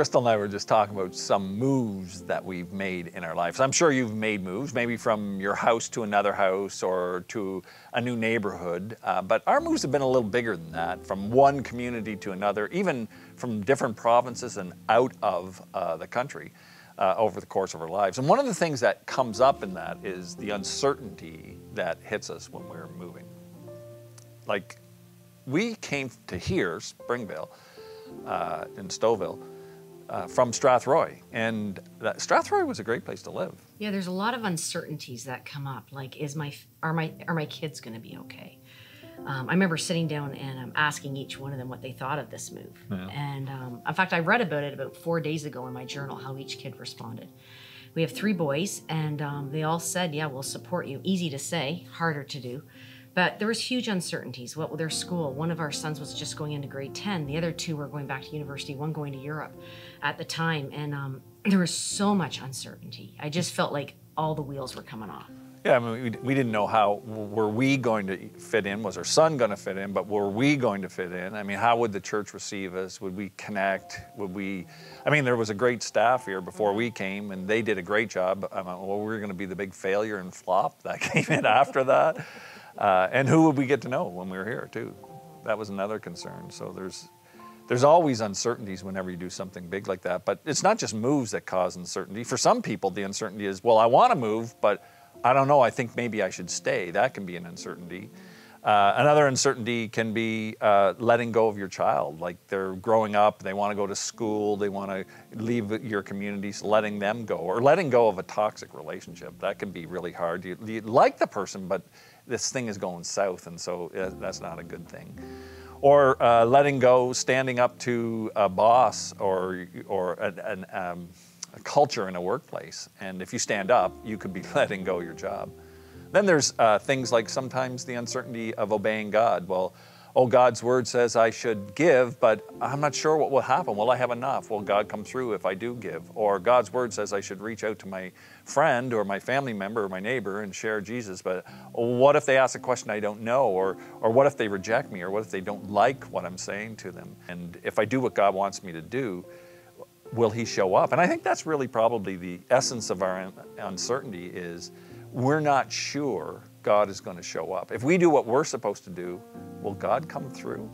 Crystal and I were just talking about some moves that we've made in our lives. I'm sure you've made moves, maybe from your house to another house or to a new neighborhood. Uh, but our moves have been a little bigger than that, from one community to another, even from different provinces and out of uh, the country uh, over the course of our lives. And one of the things that comes up in that is the uncertainty that hits us when we're moving. Like, we came to here, Springvale, uh, in Stouffville, uh, from Strathroy, and that, Strathroy was a great place to live. Yeah, there's a lot of uncertainties that come up. Like, is my are my are my kids going to be okay? Um, I remember sitting down and um, asking each one of them what they thought of this move. Yeah. And um, in fact, I read about it about four days ago in my journal how each kid responded. We have three boys, and um, they all said, "Yeah, we'll support you." Easy to say, harder to do. But there was huge uncertainties. What with their school? One of our sons was just going into grade 10. The other two were going back to university, one going to Europe at the time. And um, there was so much uncertainty. I just felt like all the wheels were coming off. Yeah, I mean, we, we didn't know how, were we going to fit in? Was our son going to fit in? But were we going to fit in? I mean, how would the church receive us? Would we connect? Would we, I mean, there was a great staff here before we came, and they did a great job. I mean, well, we were going to be the big failure and flop that came in after that. Uh, and who would we get to know when we were here, too? That was another concern. So there's, there's always uncertainties whenever you do something big like that. But it's not just moves that cause uncertainty. For some people, the uncertainty is, well, I want to move, but I don't know, I think maybe I should stay. That can be an uncertainty. Uh, another uncertainty can be uh, letting go of your child. Like they're growing up, they want to go to school, they want to leave your community, so letting them go, or letting go of a toxic relationship. That can be really hard. You, you like the person, but this thing is going south, and so uh, that's not a good thing. Or uh, letting go, standing up to a boss or, or an, um, a culture in a workplace. And if you stand up, you could be letting go your job. Then there's uh, things like sometimes the uncertainty of obeying God. Well, oh, God's word says I should give, but I'm not sure what will happen. Will I have enough? Will God come through if I do give? Or God's word says I should reach out to my friend or my family member or my neighbor and share Jesus, but what if they ask a question I don't know? Or, or what if they reject me? Or what if they don't like what I'm saying to them? And if I do what God wants me to do, will He show up? And I think that's really probably the essence of our uncertainty is we're not sure God is going to show up. If we do what we're supposed to do, will God come through?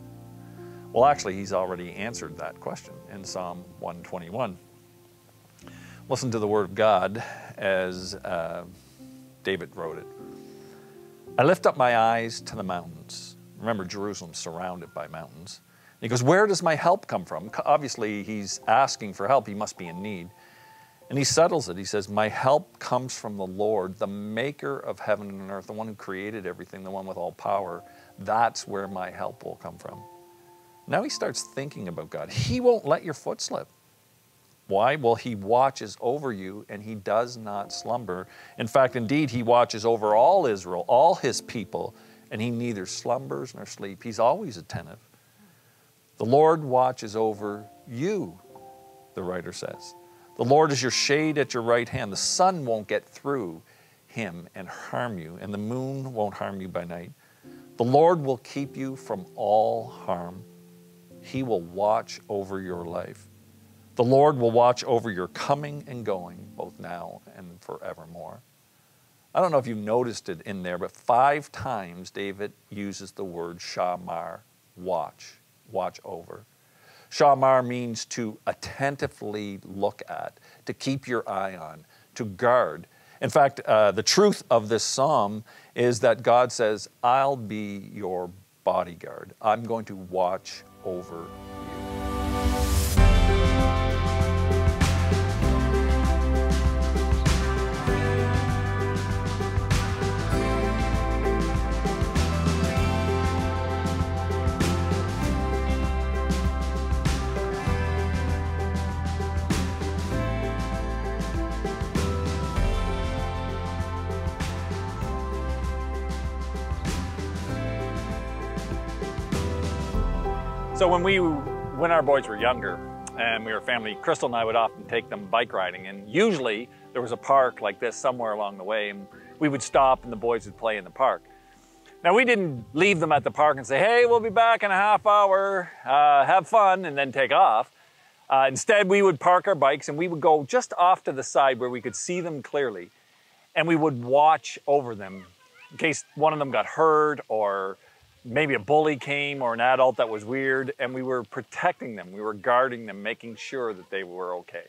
Well, actually, He's already answered that question in Psalm 121. Listen to the word of God as uh, David wrote it. I lift up my eyes to the mountains. Remember, Jerusalem's surrounded by mountains. He goes, Where does my help come from? Obviously, he's asking for help. He must be in need. And he settles it. He says, My help comes from the Lord, the maker of heaven and earth, the one who created everything, the one with all power. That's where my help will come from. Now he starts thinking about God. He won't let your foot slip. Why? Well, he watches over you and he does not slumber. In fact, indeed, he watches over all Israel, all his people, and he neither slumbers nor sleep. He's always attentive. The Lord watches over you, the writer says. The Lord is your shade at your right hand. The sun won't get through him and harm you, and the moon won't harm you by night. The Lord will keep you from all harm. He will watch over your life. The Lord will watch over your coming and going, both now and forevermore. I don't know if you noticed it in there, but five times David uses the word shamar, watch, watch over. Shamar means to attentively look at, to keep your eye on, to guard. In fact, uh, the truth of this psalm is that God says, I'll be your bodyguard. I'm going to watch over So when we, when our boys were younger and we were family, Crystal and I would often take them bike riding and usually there was a park like this somewhere along the way and we would stop and the boys would play in the park. Now we didn't leave them at the park and say, hey, we'll be back in a half hour, uh, have fun and then take off. Uh, instead, we would park our bikes and we would go just off to the side where we could see them clearly, and we would watch over them in case one of them got hurt or maybe a bully came or an adult that was weird, and we were protecting them. We were guarding them, making sure that they were okay.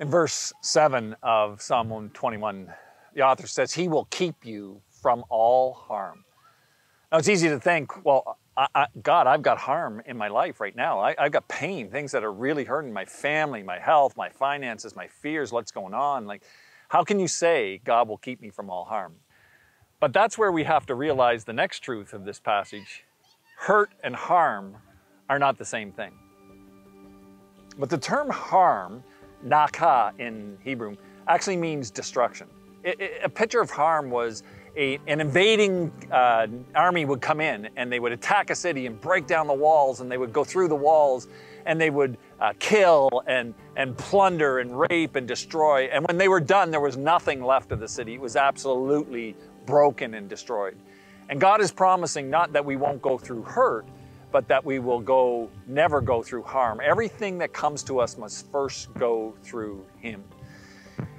In verse 7 of Psalm 121, the author says, He will keep you from all harm. Now, it's easy to think, well, I, I, God, I've got harm in my life right now. I, have got pain, things that are really hurting my family, my health, my finances, my fears, what's going on. Like, how can you say God will keep me from all harm? But that's where we have to realize the next truth of this passage hurt and harm are not the same thing. But the term harm, naka in Hebrew, actually means destruction. It, it, a picture of harm was an invading uh, army would come in and they would attack a city and break down the walls and they would go through the walls and they would uh, kill and, and plunder and rape and destroy. And when they were done, there was nothing left of the city. It was absolutely broken and destroyed. And God is promising not that we won't go through hurt, but that we will go never go through harm. Everything that comes to us must first go through Him.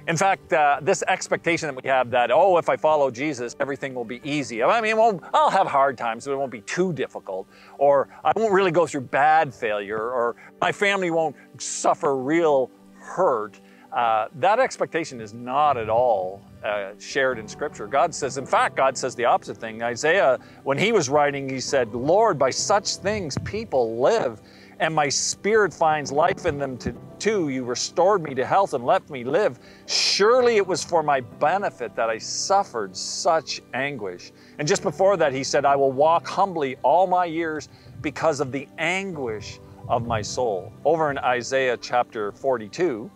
In fact, uh, this expectation that we have that, oh, if I follow Jesus, everything will be easy. I mean, well, I'll have hard times, but it won't be too difficult. Or I won't really go through bad failure, or my family won't suffer real hurt. Uh, that expectation is not at all uh, shared in Scripture. God says, in fact, God says the opposite thing. Isaiah, when he was writing, he said, Lord, by such things people live and my spirit finds life in them to, too. You restored me to health and let me live. Surely it was for my benefit that I suffered such anguish. And just before that, he said, I will walk humbly all my years because of the anguish of my soul. Over in Isaiah chapter 42,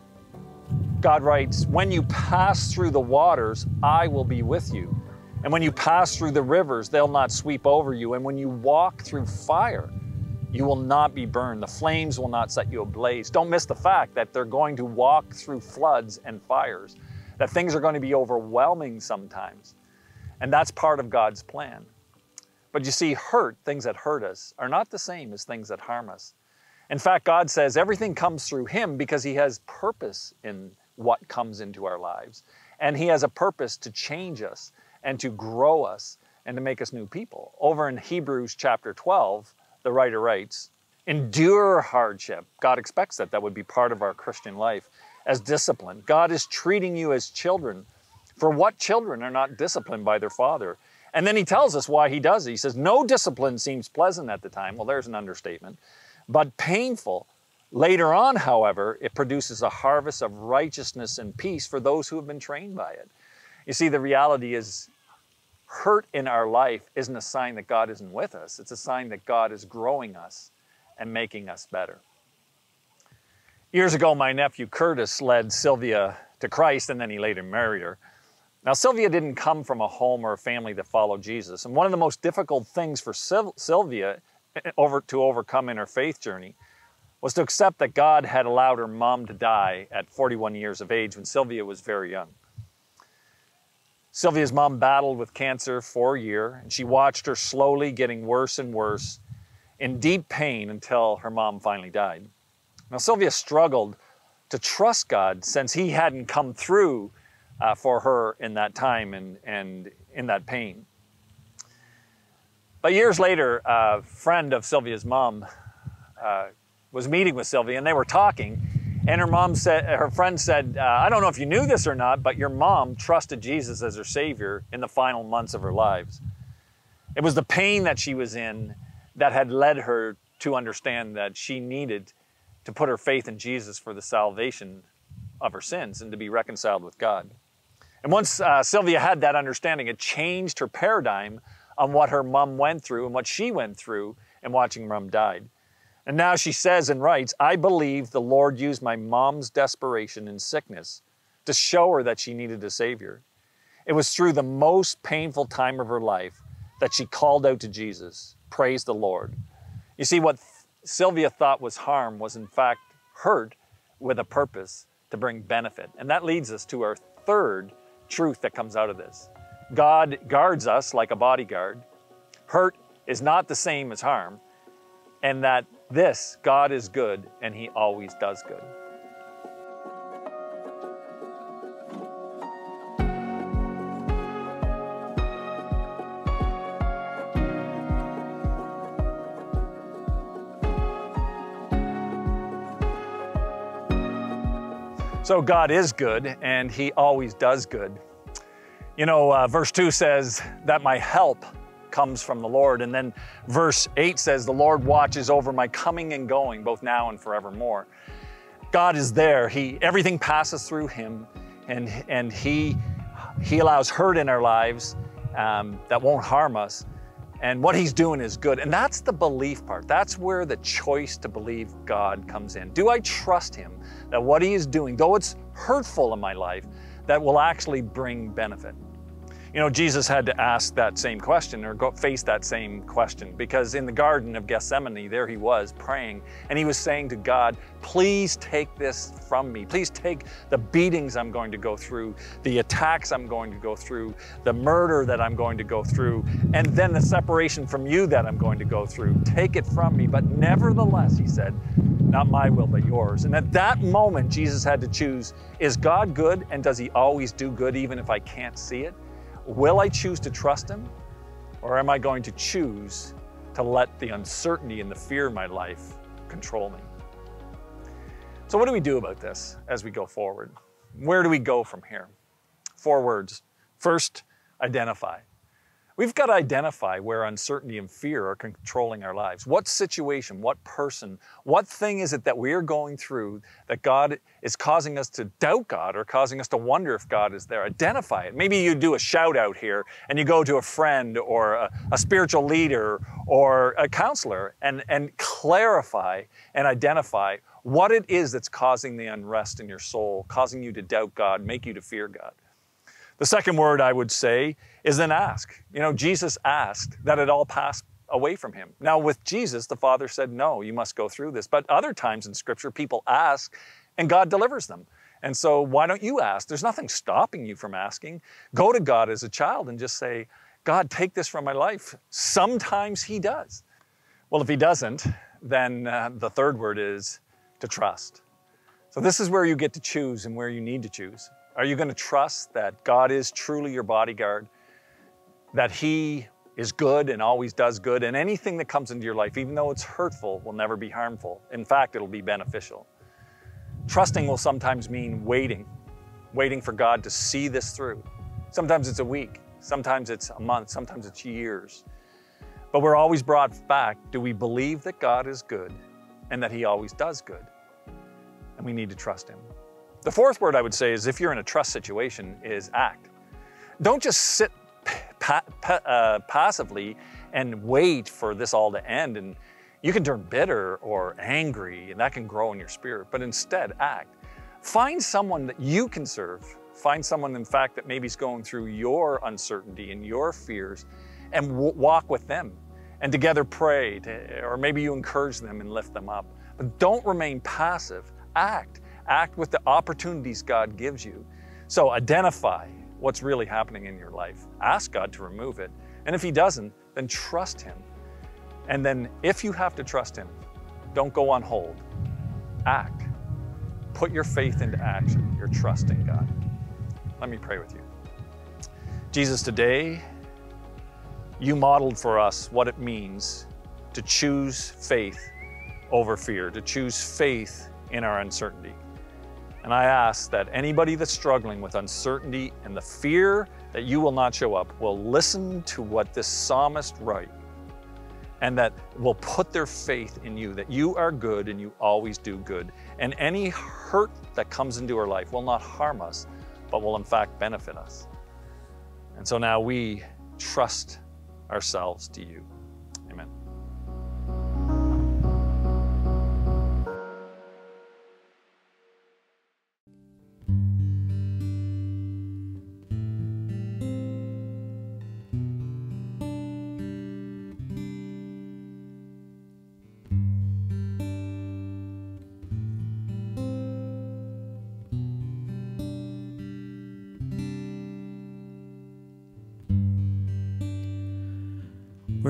God writes, When you pass through the waters, I will be with you. And when you pass through the rivers, they'll not sweep over you. And when you walk through fire, you will not be burned. The flames will not set you ablaze. Don't miss the fact that they're going to walk through floods and fires, that things are going to be overwhelming sometimes. And that's part of God's plan. But you see, hurt, things that hurt us, are not the same as things that harm us. In fact, God says everything comes through Him because He has purpose in what comes into our lives. And He has a purpose to change us and to grow us and to make us new people. Over in Hebrews chapter 12, the writer writes, endure hardship. God expects that. That would be part of our Christian life as discipline. God is treating you as children. For what children are not disciplined by their father? And then he tells us why he does. He says, No discipline seems pleasant at the time. Well, there's an understatement, but painful. Later on, however, it produces a harvest of righteousness and peace for those who have been trained by it. You see, the reality is hurt in our life isn't a sign that God isn't with us, it's a sign that God is growing us and making us better. Years ago, my nephew Curtis led Sylvia to Christ and then he later married her. Now, Sylvia didn't come from a home or a family that followed Jesus. And one of the most difficult things for Sylvia eh, over, to overcome in her faith journey was to accept that God had allowed her mom to die at 41 years of age when Sylvia was very young. Sylvia's mom battled with cancer for a year, and she watched her slowly getting worse and worse in deep pain until her mom finally died. Now, Sylvia struggled to trust God since He hadn't come through uh, for her in that time and, and in that pain. But years later, a friend of Sylvia's mom uh, was meeting with Sylvia, and they were talking. And her mom said, her friend said, uh, I don't know if you knew this or not, but your mom trusted Jesus as her Savior in the final months of her lives. It was the pain that she was in that had led her to understand that she needed to put her faith in Jesus for the salvation of her sins and to be reconciled with God. And once uh, Sylvia had that understanding, it changed her paradigm on what her mom went through and what she went through in watching mom died. And now she says and writes, I believe the Lord used my mom's desperation and sickness to show her that she needed a Savior. It was through the most painful time of her life that she called out to Jesus. Praise the Lord. You see, what Sylvia thought was harm was in fact hurt with a purpose to bring benefit. And that leads us to our third truth that comes out of this. God guards us like a bodyguard. Hurt is not the same as harm. And that this, God is good and He always does good. So God is good and He always does good. You know, uh, verse 2 says that my help comes from the Lord. And then verse 8 says, The Lord watches over my coming and going, both now and forevermore. God is there. He everything passes through him, and and he he allows hurt in our lives um, that won't harm us. And what he's doing is good. And that's the belief part. That's where the choice to believe God comes in. Do I trust him that what he is doing, though it's hurtful in my life, that will actually bring benefit? You know, Jesus had to ask that same question or go face that same question because in the Garden of Gethsemane, there he was praying and he was saying to God, Please take this from me. Please take the beatings I'm going to go through, the attacks I'm going to go through, the murder that I'm going to go through, and then the separation from you that I'm going to go through. Take it from me. But nevertheless, he said, Not my will, but yours. And at that moment, Jesus had to choose is God good and does he always do good even if I can't see it? Will I choose to trust Him? Or am I going to choose to let the uncertainty and the fear in my life control me? So, what do we do about this as we go forward? Where do we go from here? Four words. First, identify. We've got to identify where uncertainty and fear are controlling our lives. What situation, what person, what thing is it that we're going through that God is causing us to doubt God or causing us to wonder if God is there? Identify it. Maybe you do a shout out here and you go to a friend or a, a spiritual leader or a counselor and, and clarify and identify what it is that's causing the unrest in your soul, causing you to doubt God, make you to fear God. The second word I would say is then ask. You know, Jesus asked that it all pass away from him. Now, with Jesus, the Father said, No, you must go through this. But other times in Scripture, people ask and God delivers them. And so, why don't you ask? There's nothing stopping you from asking. Go to God as a child and just say, God, take this from my life. Sometimes He does. Well, if He doesn't, then uh, the third word is to trust. So, this is where you get to choose and where you need to choose. Are you going to trust that God is truly your bodyguard, that He is good and always does good, and anything that comes into your life, even though it's hurtful, will never be harmful? In fact, it'll be beneficial. Trusting will sometimes mean waiting, waiting for God to see this through. Sometimes it's a week, sometimes it's a month, sometimes it's years. But we're always brought back do we believe that God is good and that He always does good? And we need to trust Him. The fourth word I would say is if you're in a trust situation, is act. Don't just sit pa- pa- uh, passively and wait for this all to end. And you can turn bitter or angry, and that can grow in your spirit. But instead, act. Find someone that you can serve. Find someone, in fact, that maybe is going through your uncertainty and your fears, and walk with them. And together pray, to, or maybe you encourage them and lift them up. But don't remain passive. Act act with the opportunities God gives you. So identify what's really happening in your life. Ask God to remove it. And if He doesn't, then trust Him. And then if you have to trust Him, don't go on hold. Act. Put your faith into action, your trust in God. Let me pray with you. Jesus, today, you modeled for us what it means to choose faith over fear, to choose faith in our uncertainty. And I ask that anybody that's struggling with uncertainty and the fear that you will not show up will listen to what this psalmist write and that will put their faith in you, that you are good and you always do good. And any hurt that comes into our life will not harm us, but will in fact benefit us. And so now we trust ourselves to you.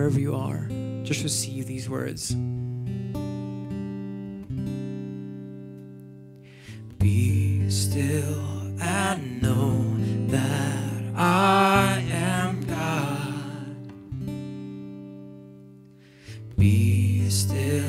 wherever you are, just receive these words. Be still and know that I am God. Be still.